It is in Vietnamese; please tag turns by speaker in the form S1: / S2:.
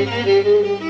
S1: Müzik